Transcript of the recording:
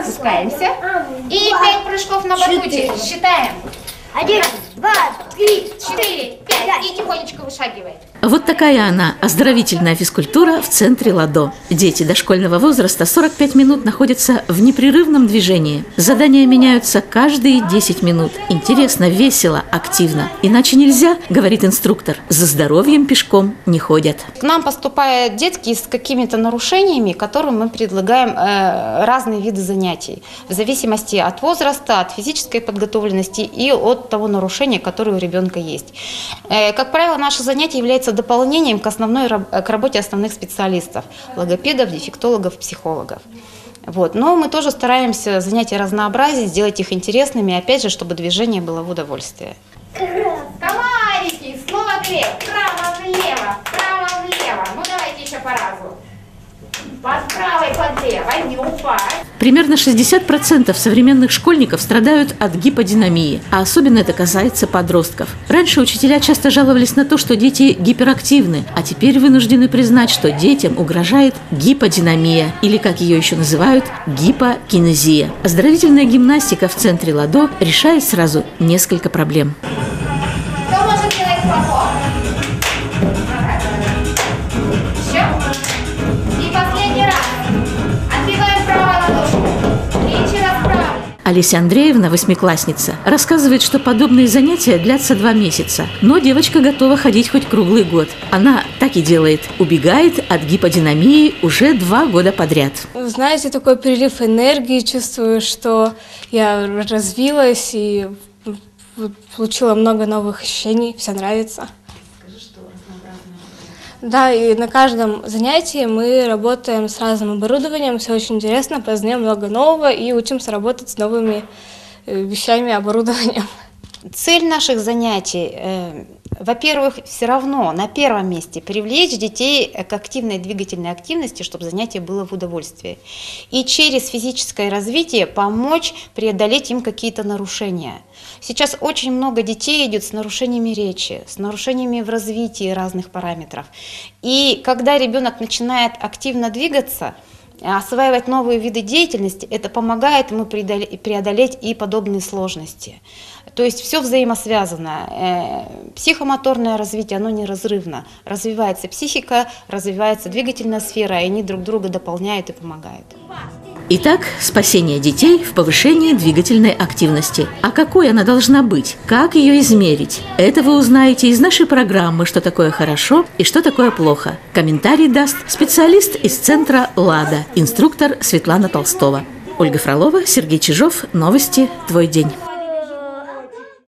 Опускаемся. И пять прыжков на батуте. Считаем. Один, два, вышагивает. Вот такая она, оздоровительная физкультура в центре ЛАДО. Дети дошкольного возраста 45 минут находятся в непрерывном движении. Задания меняются каждые 10 минут. Интересно, весело, активно. Иначе нельзя, говорит инструктор. За здоровьем пешком не ходят. К нам поступают детки с какими-то нарушениями, которым мы предлагаем э, разные виды занятий, в зависимости от возраста, от физической подготовленности и от того нарушения, которое у ребенка есть. Э, как правило, наше занятие является дополнением к, основной, э, к работе основных специалистов, логопедов, дефектологов, психологов. Вот. Но мы тоже стараемся занятия разнообразить, сделать их интересными, опять же, чтобы движение было в удовольствие. Комарики. Снова Примерно 60% современных школьников страдают от гиподинамии, а особенно это касается подростков. Раньше учителя часто жаловались на то, что дети гиперактивны, а теперь вынуждены признать, что детям угрожает гиподинамия, или, как ее еще называют, гипокинезия. Оздоровительная гимнастика в центре ЛАДО решает сразу несколько проблем. Олеся Андреевна, восьмиклассница, рассказывает, что подобные занятия длятся два месяца, но девочка готова ходить хоть круглый год. Она так и делает, убегает от гиподинамии уже два года подряд. Знаете, такой прилив энергии, чувствую, что я развилась и получила много новых ощущений, все нравится. Да, и на каждом занятии мы работаем с разным оборудованием, все очень интересно, познаем много нового и учимся работать с новыми э, вещами, оборудованием. Цель наших занятий, э, во-первых, все равно на первом месте привлечь детей к активной двигательной активности, чтобы занятие было в удовольствии. И через физическое развитие помочь преодолеть им какие-то нарушения. Сейчас очень много детей идет с нарушениями речи, с нарушениями в развитии разных параметров. И когда ребенок начинает активно двигаться, осваивать новые виды деятельности, это помогает ему преодоле- преодолеть и подобные сложности. То есть все взаимосвязано. Э, Психомоторное развитие, оно неразрывно. Развивается психика, развивается двигательная сфера, и они друг друга дополняют и помогают. Итак, спасение детей в повышении двигательной активности. А какой она должна быть? Как ее измерить? Это вы узнаете из нашей программы «Что такое хорошо» и «Что такое плохо». Комментарий даст специалист из центра «Лада», инструктор Светлана Толстова. Ольга Фролова, Сергей Чижов. Новости «Твой день».